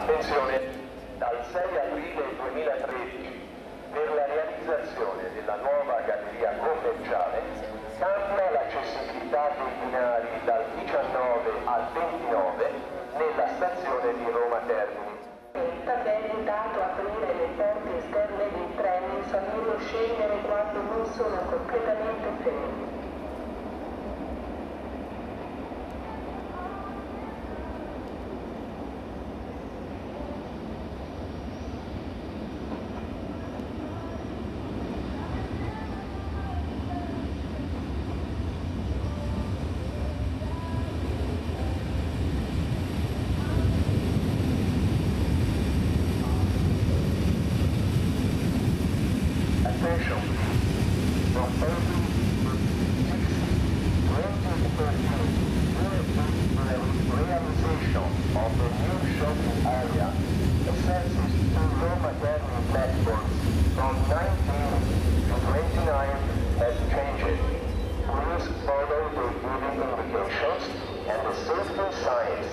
Attenzione, dal 6 aprile 2013 per la realizzazione della nuova galleria commerciale cambia l'accessibilità dei binari dal 19 al 29 nella stazione di Roma Termini. È vietato aprire le porte esterne dei treni o scendere quando non sono completamente fermi. From 19 to 29 has changed. Please follow the given indications and the safety signs.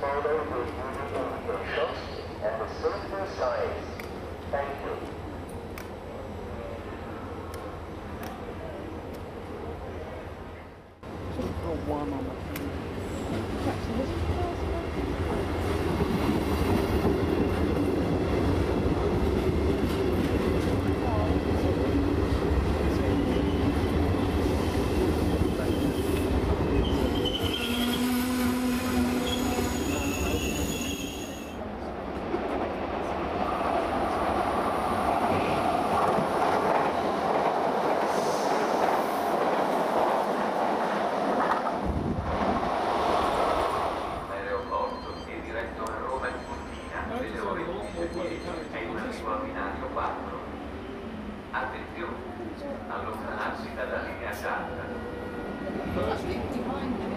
Follow the given indications and the safety signs. Thank you. or one on the allontanarsi dalla linea you.